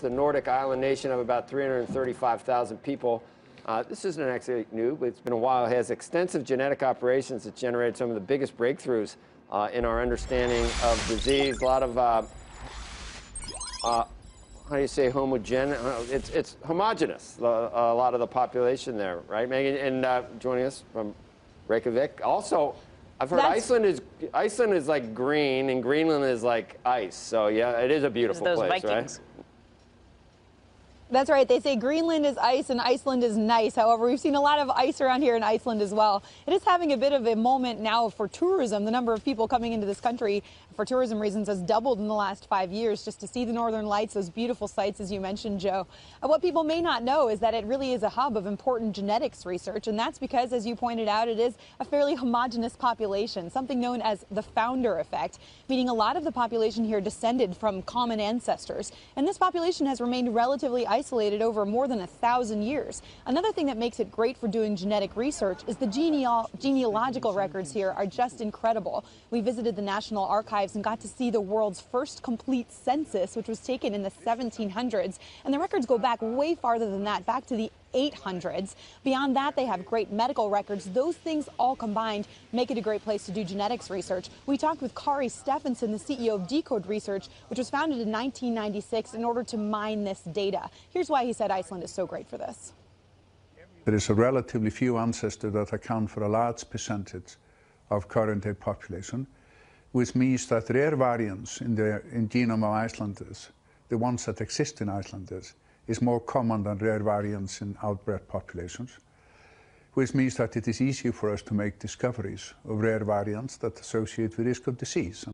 the Nordic island nation of about 335,000 people. Uh, this isn't actually new, but it's been a while. It has extensive genetic operations that generated some of the biggest breakthroughs uh, in our understanding of disease. A lot of, uh, uh how do you say homogen? Uh, it's, it's homogenous, a lot of the population there, right, Megan? And uh, joining us from Reykjavik. Also, I've heard That's... Iceland is Iceland is like green and Greenland is like ice. So yeah, it is a beautiful place, Vikings. right? That's right. They say Greenland is ice and Iceland is nice. However, we've seen a lot of ice around here in Iceland as well. It is having a bit of a moment now for tourism. The number of people coming into this country for tourism reasons has doubled in the last five years just to see the northern lights, those beautiful sights, as you mentioned, Joe. What people may not know is that it really is a hub of important genetics research. And that's because, as you pointed out, it is a fairly homogenous population, something known as the founder effect, meaning a lot of the population here descended from common ancestors. And this population has remained relatively isolated over more than a thousand years. Another thing that makes it great for doing genetic research is the geneal genealogical records here are just incredible. We visited the National Archives and got to see the world's first complete census, which was taken in the 1700s. And the records go back way farther than that, back to the 800s. Beyond that, they have great medical records. Those things all combined make it a great place to do genetics research. We talked with Kari Stefansson, the CEO of Decode Research, which was founded in 1996 in order to mine this data. Here's why he said Iceland is so great for this. There is a relatively few ancestors that account for a large percentage of current day population, which means that rare variants in the in genome of Icelanders, the ones that exist in Icelanders, is more common than rare variants in outbred populations, which means that it is easier for us to make discoveries of rare variants that associate with risk of disease.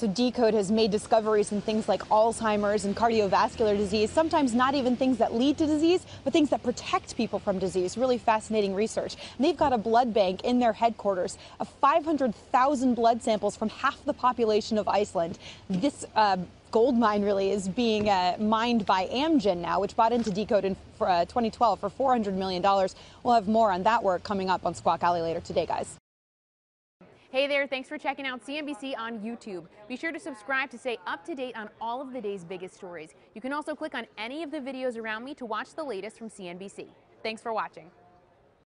So Decode has made discoveries in things like Alzheimer's and cardiovascular disease, sometimes not even things that lead to disease, but things that protect people from disease. Really fascinating research. And they've got a blood bank in their headquarters of 500,000 blood samples from half the population of Iceland. This uh, gold mine really is being uh, mined by Amgen now, which bought into Decode in uh, 2012 for $400 million. We'll have more on that work coming up on Squawk Alley later today, guys. Hey there, thanks for checking out CNBC on YouTube. Be sure to subscribe to stay up to date on all of the day's biggest stories. You can also click on any of the videos around me to watch the latest from CNBC. Thanks for watching.